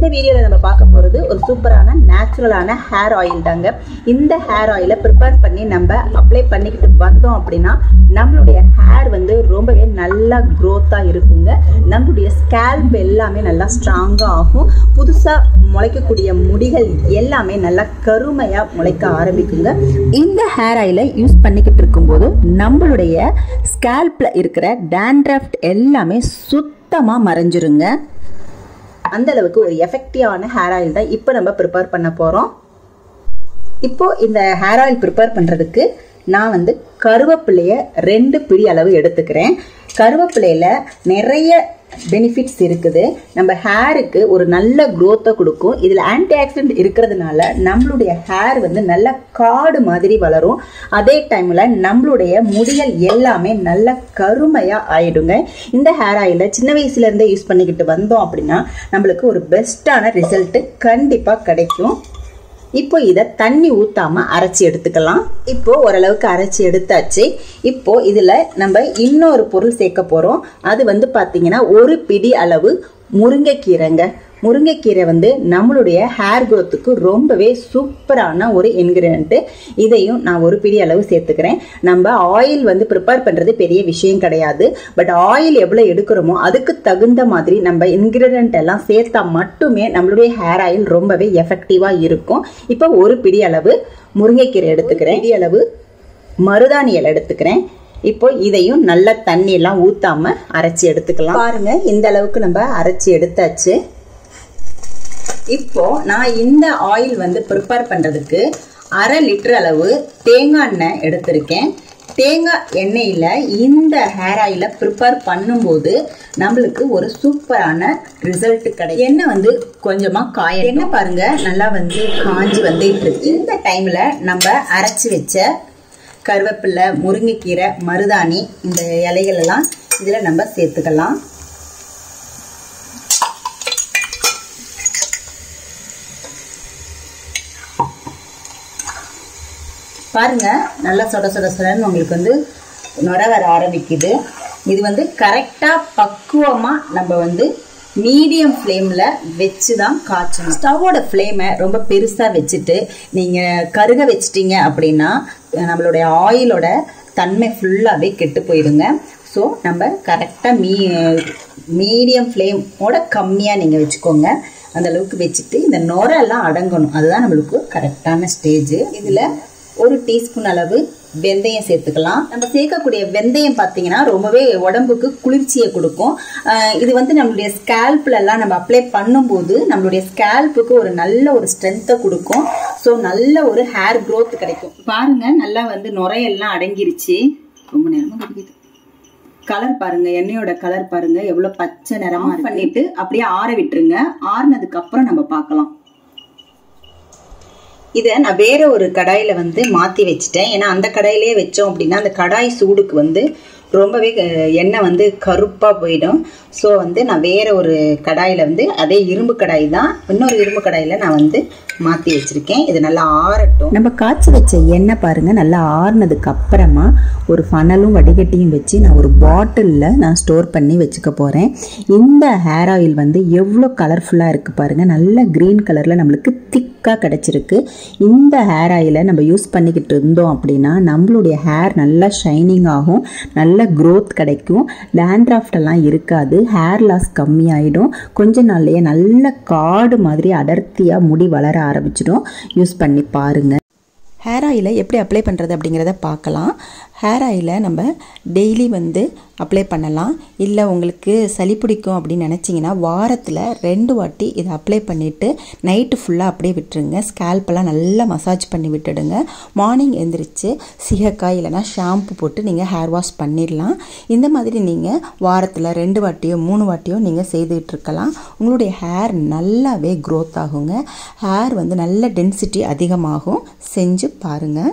இந்த வீடியோவில் நம்ம பார்க்க போகிறது ஒரு சூப்பரான நேச்சுரலான ஹேர் ஆயில் தாங்க. இந்த ஹேர் ஆயிலை ப்ரிப்பேர் பண்ணி நம்ம அப்ளை பண்ணிக்கிட்டு வந்தோம் அப்படின்னா நம்மளுடைய ஹேர் வந்து ரொம்பவே நல்லா க்ரோத்தாக இருக்குங்க. நம்மளுடைய ஸ்கேல்ப் எல்லாமே நல்லா ஸ்ட்ராங்காக ஆகும். புதுசாக முளைக்கக்கூடிய முடிகள் எல்லாமே நல்லா கருமையாக முளைக்க ஆரம்பிக்குங்க. இந்த ஹேர் ஆயிலை யூஸ் பண்ணிக்கிட்டு இருக்கும்போது நம்மளுடைய ஸ்கேல்பில் இருக்கிற டேண்ட்ரஃப்ட் எல்லாமே சுத்தமாக மறைஞ்சிருங்க. அந்த அளவுக்கு ஒரு எஃபெக்டிவான ஹேர் ஆயில் தான் இப்போ நம்ம ப்ரிப்பேர் பண்ண போகிறோம் இப்போ இந்த ஹேர் ஆயில் ப்ரிப்பேர் பண்ணுறதுக்கு நான் வந்து கருவேப்பிலைய ரெண்டு பிடி அளவு எடுத்துக்கிறேன். கருவேப்பிலையில நிறைய பெனிஃபிட்ஸ் இருக்குது. நம்ம ஹேருக்கு ஒரு நல்ல க்ரோத்தை கொடுக்கும். இதில் ஆன்டி ஆக்சிடென்ட் இருக்கிறதுனால நம்மளுடைய ஹேர் வந்து நல்ல காடு மாதிரி வளரும். அதே டைமில் நம்மளுடைய முடிகள் எல்லாமே நல்ல கருமையாக ஆயிடுங்க. இந்த ஹேர் ஆயிலை சின்ன வயசுலேருந்தே யூஸ் பண்ணிக்கிட்டு வந்தோம் அப்படின்னா நம்மளுக்கு ஒரு பெஸ்ட்டான ரிசல்ட்டு கண்டிப்பாக கிடைக்கும். இப்போ இதை தண்ணி ஊற்றாமல் அரைச்சி எடுத்துக்கலாம். இப்போ ஓரளவுக்கு அரைச்சி எடுத்தாச்சு. இப்போ இதில் நம்ம இன்னொரு பொருள் சேர்க்க போகிறோம் அது வந்து பார்த்திங்கன்னா ஒரு பிடி அளவு முருங்கைக்கீரைங்க. முருங்கைக்கீரை வந்து நம்மளுடைய ஹேர் க்ரோத்துக்கு ரொம்பவே சூப்பரான ஒரு இன்கிரியன்ட்டு இதையும் நான் ஒரு பிடி அளவு சேர்த்துக்கிறேன். நம்ம ஆயில் வந்து ப்ரிப்பேர் பண்ணுறது பெரிய விஷயம் கிடையாது. பட் ஆயில் எவ்வளோ எடுக்கிறோமோ அதுக்கு தகுந்த மாதிரி நம்ம இன்கிரியன்ட் எல்லாம் சேர்த்தா மட்டுமே நம்மளுடைய ஹேர் ஆயில் ரொம்பவே எஃபெக்டிவாக இருக்கும். இப்போ ஒரு பிடி அளவு முருங்கைக்கீரை எடுத்துக்கிறேன். பிடி அளவு மருதாணி இலை எடுத்துக்கிறேன். இப்போ இதையும் நல்ல தண்ணியெல்லாம் ஊற்றாம அரைச்சி எடுத்துக்கலாம். பாருங்க இந்த அளவுக்கு நம்ம அரைச்சி எடுத்தாச்சு. இப்போ நான் இந்த ஆயில் வந்து ப்ரிப்பேர் பண்ணுறதுக்கு அரை லிட்டர் அளவு தேங்காய் எண்ணெய் எடுத்திருக்கேன். தேங்காய் எண்ணெயில் இந்த ஹேர் ஆயிலை ப்ரிப்பேர் பண்ணும்போது நம்மளுக்கு ஒரு சூப்பரான ரிசல்ட் கிடைக்கும். எண்ணெய் வந்து கொஞ்சமாக காய எண்ணெய் பாருங்க நல்லா வந்து காஞ்சி வந்துட்டு இருக்கு. இந்த டைமில் நம்ம அரைச்சி வச்ச கருவேப்பிலை முருங்கைக்கீரை மருதாணி இந்த இலைகள் எல்லாம் இதில் நம்ம சேர்த்துக்கலாம். பாருங்க நல்லா சொட சொட சொடன்னு உங்களுக்கு வந்து நுர வர ஆரம்பிக்குது. இது வந்து கரெக்டாக பக்குவமாக நம்ம வந்து மீடியம் ஃப்ளேமில் வச்சு தான் காய்ச்சணும். ஸ்டவ்வோட ஃப்ளேமை ரொம்ப பெருசாக வச்சுட்டு நீங்கள் கருக வச்சிட்டீங்க அப்படின்னா நம்மளுடைய ஆயிலோட தன்மை ஃபுல்லாகவே கெட்டு போயிடுங்க. ஸோ நம்ம கரெக்டாக மீ மீடியம் ஃப்ளேமோட கம்மியாக நீங்கள் வச்சுக்கோங்க. அந்தளவுக்கு வச்சுட்டு இந்த நுரெல்லாம் அடங்கணும். அதுதான் நம்மளுக்கு கரெக்டான ஸ்டேஜ் இதில் ஒரு டீஸ்பூன் அளவு வெந்தயம் சேர்த்துக்கலாம். நம்ம சேர்க்கக்கூடிய வெந்தயம் பார்த்தீங்கன்னா ரொம்பவே உடம்புக்கு குளிர்ச்சியை கொடுக்கும். இது வந்து நம்மளுடைய ஸ்கேல்ப்லலாம் நம்ம அப்ளை பண்ணும்போது நம்மளுடைய ஸ்கேல்ப்புக்கு ஒரு நல்ல ஒரு ஸ்ட்ரென்த்தை கொடுக்கும். ஸோ நல்ல ஒரு ஹேர் க்ரோத் கிடைக்கும். பாருங்க நல்லா வந்து நுரையெல்லாம் அடங்கிருச்சு. ரொம்ப நேரமாக கிடைக்குது. கலர் பாருங்க எண்ணெயோட கலர் பாருங்க. எவ்வளவு பச்சை நிறமா பண்ணிட்டு அப்படியே ஆற விட்டுருங்க. ஆறுனதுக்கு அப்புறம் நம்ம பார்க்கலாம். இதை நான் வேற ஒரு கடாயில் வந்து மாற்றி வச்சுட்டேன். ஏன்னா அந்த கடாயிலே வச்சோம் அப்படின்னா அந்த கடாய் சூடுக்கு வந்து ரொம்பவே எண்ணெய் வந்து கருப்பாக போயிடும். ஸோ வந்து நான் வேற ஒரு கடாயில் வந்து அதே இரும்பு கடாய் தான் இன்னொரு இரும்பு கடாயில் நான் வந்து மாற்றி வச்சுருக்கேன். இது நல்லா ஆறட்டும். நம்ம காய்ச்சி வச்ச எண்ணெய் பாருங்கள் நல்லா ஆறுனதுக்கு அப்புறமா ஒரு ஃபனலும் வடிகட்டியும் வச்சு நான் ஒரு பாட்டிலில் நான் ஸ்டோர் பண்ணி வச்சுக்க போகிறேன் இந்த ஹேர் ஆயில் வந்து எவ்வளோ கலர்ஃபுல்லாக இருக்குது பாருங்கள் நல்ல க்ரீன் கலரில் நம்மளுக்கு திக்காக கிடச்சிருக்கு. இந்த ஹேர் ஆயிலை நம்ம யூஸ் பண்ணிக்கிட்டு இருந்தோம் அப்படின்னா நம்மளுடைய ஹேர் நல்லா ஷைனிங் ஆகும். நல்ல க்ரோத் கிடைக்கும். டேண்ட்ராஃப்டெல்லாம் இருக்காது. ஹேர் லாஸ் கம்மியாயிடும். கொஞ்ச நாள்லேயே நல்ல காடு மாதிரி அடர்த்தியாக முடி வளர ஆரம்பிச்சிடும். யூஸ் பண்ணி பாருங்கள் ஹேர் ஆயிலை எப்படி அப்ளை பண்ணுறது அப்படிங்கிறத பார்க்கலாம். ஹேர் ஆயிலை நம்ம டெய்லி வந்து அப்ளை பண்ணலாம். இல்லை உங்களுக்கு சளி பிடிக்கும் அப்படின்னு நினச்சிங்கன்னா வாரத்தில் ரெண்டு வாட்டி இதை அப்ளை பண்ணிவிட்டு நைட்டு ஃபுல்லாக அப்படியே விட்டுருங்க. ஸ்கேல்பெல்லாம் நல்லா மசாஜ் பண்ணி விட்டுடுங்க. மார்னிங் எழுந்திரிச்சு சீகக்காய் இல்லைனா ஷாம்பு போட்டு நீங்கள் ஹேர் வாஷ் பண்ணிடலாம். இந்த மாதிரி நீங்கள் வாரத்தில் ரெண்டு வாட்டியோ மூணு வாட்டியோ நீங்கள் செய்துக்கிட்டு இருக்கலாம். உங்களுடைய ஹேர் நல்லாவே க்ரோத் ஆகுங்க. ஹேர் வந்து நல்ல டென்சிட்டி அதிகமாகும். செஞ்சு பாருங்கள்